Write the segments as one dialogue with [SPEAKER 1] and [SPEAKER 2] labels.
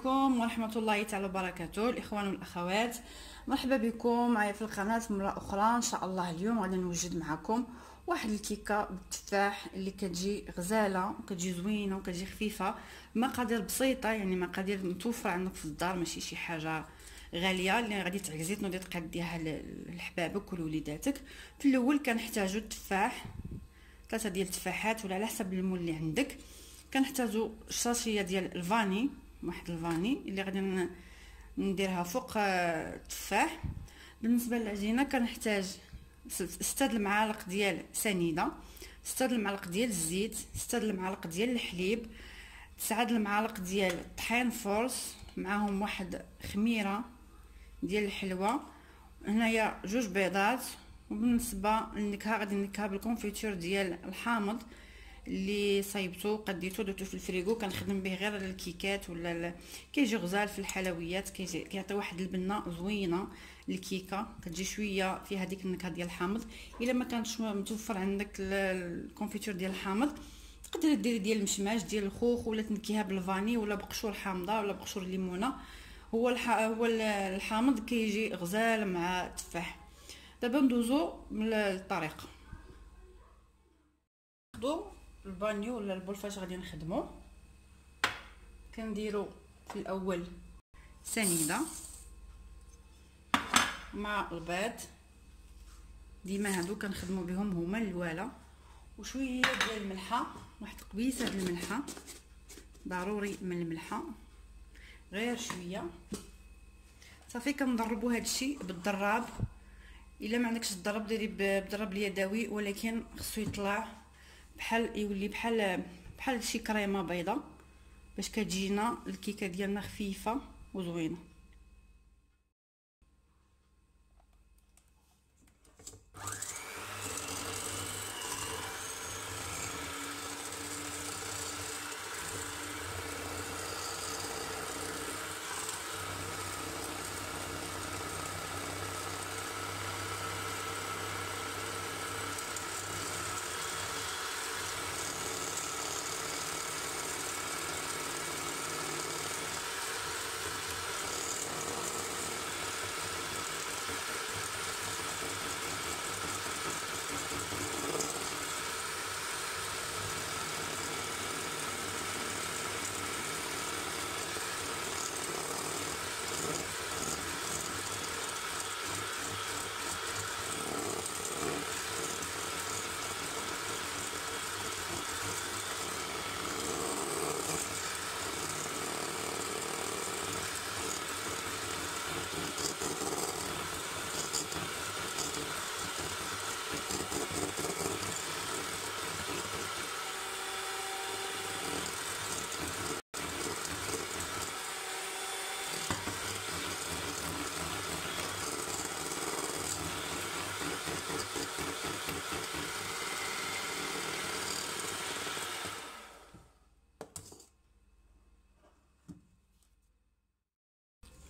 [SPEAKER 1] عليكم ورحمة الله تعالى وبركاته. الإخوان والأخوات مرحبا بكم معايا في القناة مرة أخرى. إن شاء الله اليوم غادي نوجد معكم واحد الكيكة بالتفاح اللي كتجي غزالة وكتجي زوينة وكتجي خفيفة بمقادير بسيطة يعني مقادير متوفرة عندك في الدار ماشي شي حاجة غالية اللي غادي تعكزي تنوضي تقديها لحبابك ولوليداتك في الأول كنحتاجو التفاح ثلاثة ديال التفاحات ولا على حسب المول اللي عندك. كنحتاجو sachet ديال la vanille. واحد la vanille اللي غادي نديرها فوق آه، التفاح. بالنسبة للعجينة كنحتاج ستة المعالق ديال سنيدة ستة المعالق ديال الزيت ستة المعالق ديال الحليب تسعة المعالق ديال الطحين فرص معاهم واحد خميرة ديال الحلوى هنايا جوج بيضات. وبالنسبة للنكهة غادي ننكهه ب la confiture ديال الحامض. اللي صاوبته قديته درتو في الفريغو كنخدم به غير الكيكات ولا كيجي غزال في الحلويات كيجي كيعطي واحد البنة زوينة الكيكة كتجي شوية فيها ديك النكهة ديال الحامض. إلا ما كانش متوفر عندك la confiture ديال الحامض تقدري ديري ديال المشماش ديال الخوخ ولا تنكهيها ب la vanille ولا بقشور الحامضة ولا بقشور الليمونه هو الح... هو الحامض كيجي غزال مع التفاح دابا ندوزو للطريقه ناخدو البانيو ولا البول فاش غادي نخدمو؟ كنديرو في الأول سنيدة مع البيض. ديما هادو كنخدمو بهم هما الوالا وشوية ديال الملحة واحد قبيصه ديال الملحة. ضروري من الملحة. غير شوية. صافي كنضربوا هادشي بالضراب. إلا ما عندكش الضرب ديري بالضرب اليدوي ولكن خصو يطلع. بحال يولي بحال بحال شي كريمة بيضه باش كتجينا الكيكة ديالنا خفيفة وزوينة.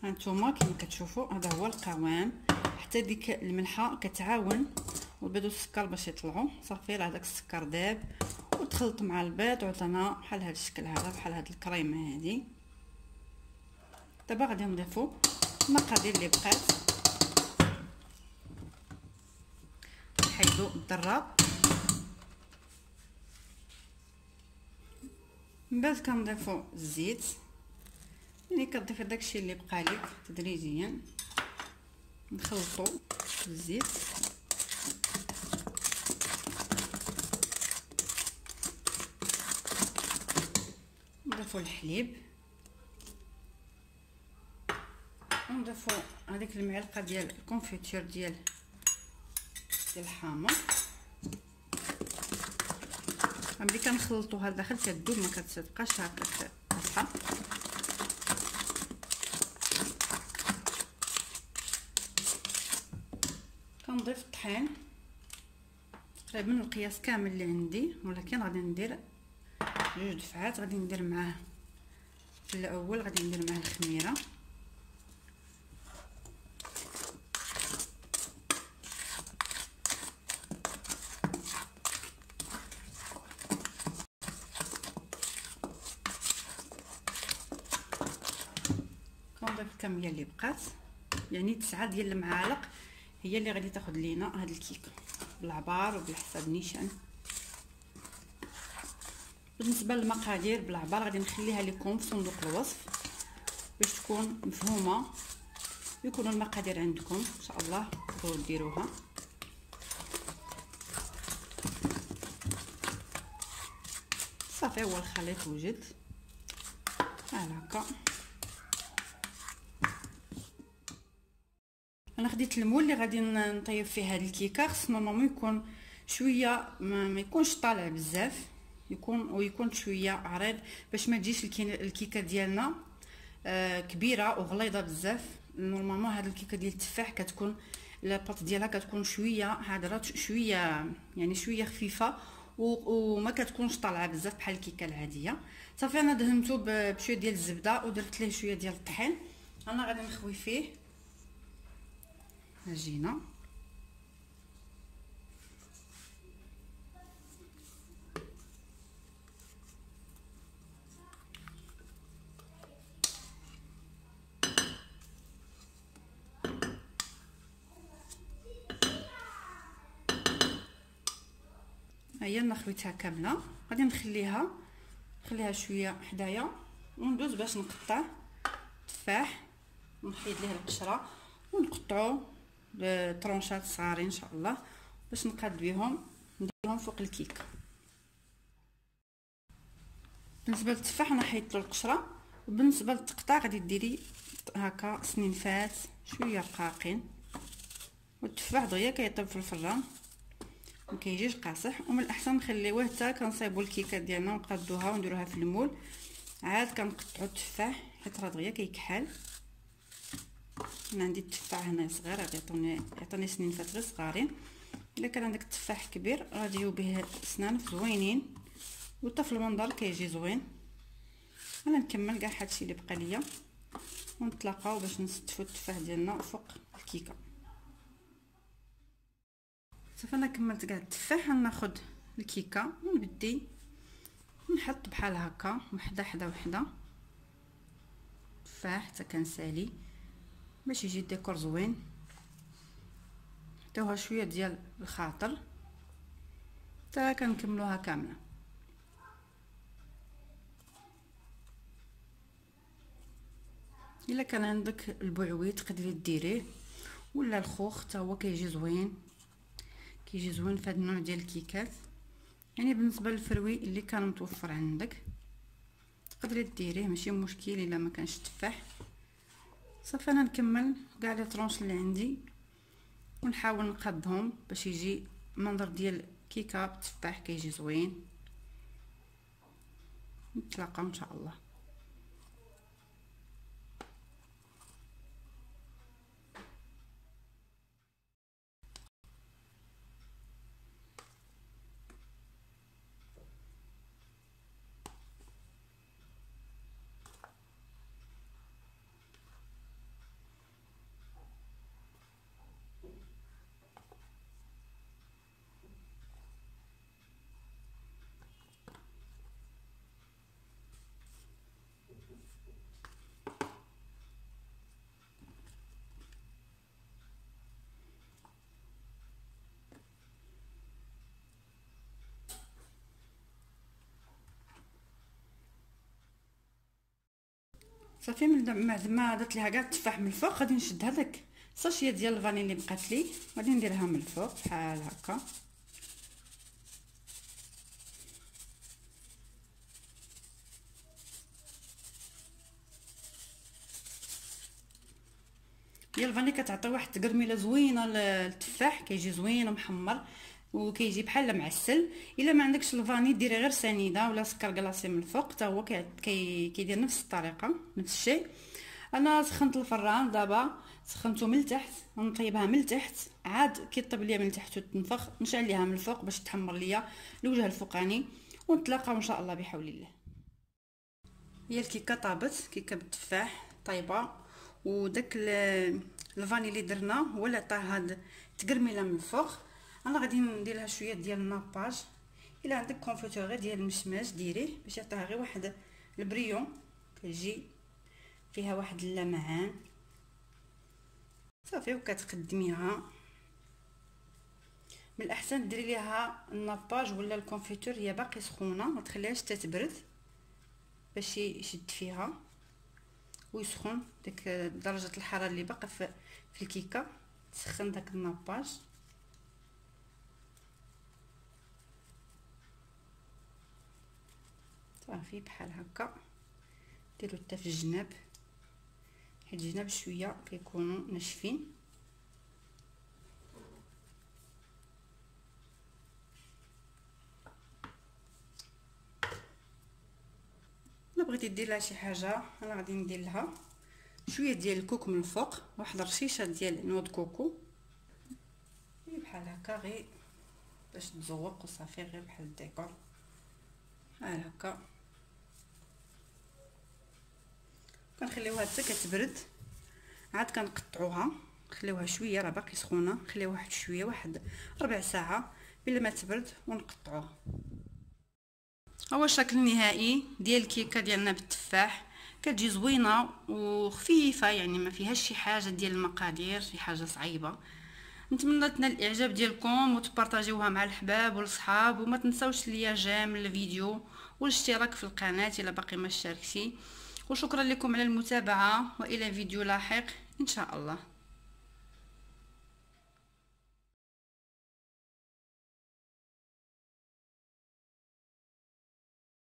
[SPEAKER 1] هانتوما كيما كتشوفوا هذا هو القوام. حتى ديك الملحة كتعاون والبيض والسكر باش يطلعوا صافي راه داك السكر داب. وتخلط مع البيض وعطانا بحال هذا الشكل هذا بحال هاد الكريمة هذه دابا غادي نضيفوا المقادير اللي بقات. نحيدو الضراب. من بعد كنضيفوا الزيت. يعني كتضيفي داكشي اللي بقى لك تدريجيا. نخلطو الزيت نضيفو الحليب. ونضيفو هذيك المعلقة ديال الكونفيتور ديال ديال الحامض. ملي كنخلطوها لداخل كتذوب ما كتبقاش هكا قاصحه كنضيف الطحين تقريبا القياس كامل اللي عندي ولكن غادي ندير جوج دفعات غادي ندير معاه في الأول غادي ندير معاه الخميرة. الكمية اللي بقات يعني تسعة ديال المعالق. هي اللي غادي تاخذ لينا هاد الكيك بالعبار وبالحساب نيشان. بالنسبة للمقادير بالعبار غادي نخليها لكم في صندوق الوصف باش تكون مفهومة. يكونوا المقادير عندكم إن شاء الله تقدروا ديروها. صافي هو الخليط وجد. بحال هكا أنا خديت ال moule اللي غادي نطيب فيه هاد الكيكة. خص normalement يكون شوية ما يكونش طالع بزاف. يكون ويكون شوية عريض باش ما تجيش الكيكة ديالنا آه كبيرة وغليظة بزاف. normalement هاد الكيكة ديال التفاح كتكون la pâte ديالها كتكون شوية هادرة شوية يعني شوية خفيفة وما كتكونش طالعة بزاف بحال الكيكة العادية. صافي أنا دهنتو بشوية ديال الزبدة ودرت ليه شوية ديال الطحين. أنا غادي نخوي فيه. عجينه هي أنا خويتها كاملة. غادي نخليها نخليها شوية حدايا. وندوز باش نقطع تفاح ونحيد ليه القشره ونقطعو. بطرونشات صغارين إن شاء الله باش نقاد بهم نديرهم فوق الكيك. بالنسبة للتفاح أنا حيدت القشرة وبالنسبة للتقطاع غادي ديري هكا سنينفات شوية رقاقين. والتفاح دغيا كيطيب في الفران ما كيجيش قاصح. ومن الأحسن نخليوه حتى كنصايبوا الكيكة ديالنا ونقادوها ونديروها في المول. عاد كنقطعوا التفاح حيت راه دغيا كيكحل. أنا عندي التفاح هنا صغير غادي يعطوني يعطيني سنين فات غير صغارين. إلا كان عندك التفاح كبير غادي به سنان زوينين وحتى في المنظر كيجي زوين. أنا نكمل كاع هادشي اللي بقى ليا ونتلاقاو باش نستفوا التفاح ديالنا فوق الكيكة. صافي أنا كملت كاع التفاح ناخذ الكيكة ونبدي. نحط بحال هكا وحدة حدا وحدة. تفاح حتى كنسالي باش يجي الديكور زوين. نعطيوها شوية ديال الخاطر. حتى كنكملوها كاملة. إلا كان عندك البعويد تقدري ديريه ولا الخوخ حتى هو كيجي زوين. كيجي زوين هذا النوع ديال الكيكات. يعني بالنسبة للفروي اللي كان متوفر عندك تقدري ديريه ماشي مشكل إلا ما كانش تفاح. صافي أنا نكمل كاع لي طرونش اللي عندي ونحاول نقادهم باش يجي المنظر ديال كيكه بالتفاح كيجي زوين. نتلاقاو إن شاء الله. صافي من بعد ما درت ليها كاع التفاح من الفوق غادي نشد هذاك الساشيه ديال الفاني اللي بقات لي. غادي نديرها من الفوق بحال هكا. هي الفاني كتعطي واحد التقرميلة زوينة للتفاح كيجي زوين ومحمر. وكيجي بحال معسل. إلا ما عندكش الفاني ديري غير سنيدة ولا سكر كلاصي من الفوق حتى هو كيدير نفس الطريقة نفس الشيء. أنا سخنت الفران دابا سخنته من التحت نطيبها من التحت. عاد كيطيب ليا من التحت وتنفخ نشعل ليها من الفوق باش تحمر ليا الوجه الفوقاني ونتلاقاو إن شاء الله بحول الله. هي الكيكة طابت كيكة بالتفاح طيبه وداك الفاني اللي درنا هو اللي عطاه هاد التقرميله من الفوق. أنا غادي ندير لها شوية ديال الناباج. إلا عندك confiture ديال المشماش ديريه باش يعطيها غير واحد ال brillant كيجي فيها واحد اللمعان. صافي وكتقدميها. من الأحسن ديري ليها ال nappage ولا ال confiture هي باقي سخونة ما تخليهاش تتبرد باش يشد فيها. ويسخن ديك درجة الحرارة اللي باقا في الكيكة تسخن داك ال nappage. صافي بحال هكا. ديروا حتى في الجناب. حيت الجناب شوية كيكونوا ناشفين. إلا بغيتي دير لها شي حاجة أنا غادي ندير لها شوية ديال الكوك من الفوق واحد الرشيشة ديال noix de coco. بحال هكا غير باش تزوق وصافي غير بحال الديكور. بحال هكا. كنخليوها حتى كتبرد. عاد كنقطعوها. نخليوها شوية راه باقي سخونة. نخليوها واحد شوية واحد ربع ساعة بلا ما تبرد ونقطعوها. هو الشكل النهائي ديال الكيكة ديالنا بالتفاح. كتجي زوينة وخفيفة يعني ما فيهاش شي حاجة ديال المقادير شي حاجة صعيبة. نتمنى تنال الإعجاب ديالكم وتبارطاجيوها مع الحباب والصحاب وما تنساوش ليا جيم الفيديو والاشتراك في القناة إلا باقي ما اشتركتي. وشكرا لكم على المتابعة وإلى فيديو لاحق إن شاء الله.